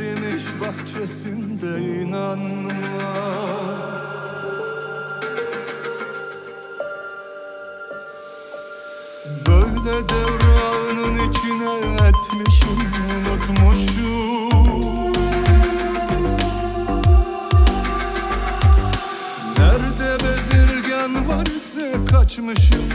Yeşermiş bahçesinde inanma Böyle devranın içine etmişim unutmuşum. Nerede bezirgen varsa kaçmışım.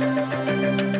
Música